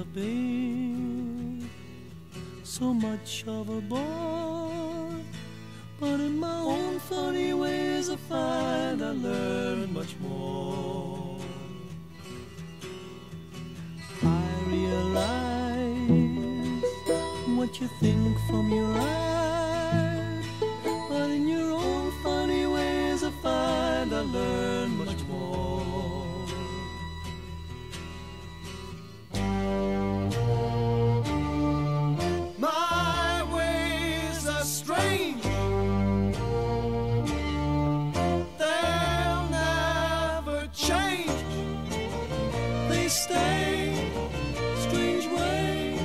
have been so much of a boy. But in my own funny ways, I find I learn much more. I realize what you think from your eyes, stay strange ways.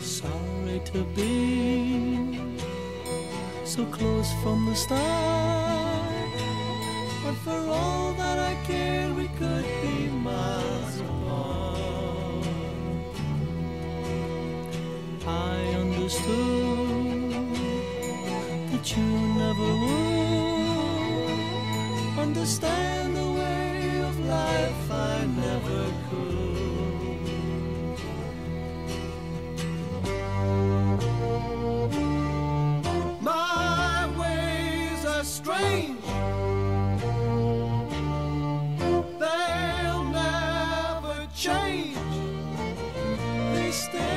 Sorry to be so close from the start, but for all understood that you never would understand the way of life. I never could. My ways are strange. They'll never change. They stay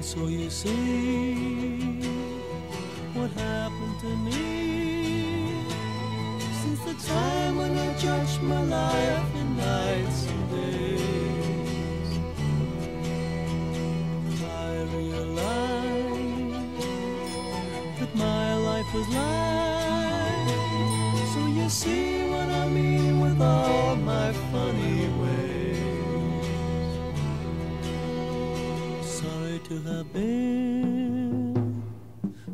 And so you see what happened to me. Since the time To have been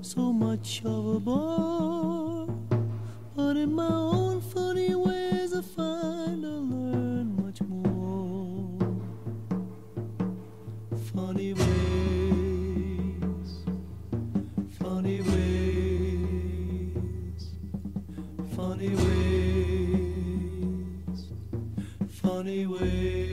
so much of a bore, but in my own funny ways I find I learn much more. Funny ways, funny ways, funny ways, funny ways.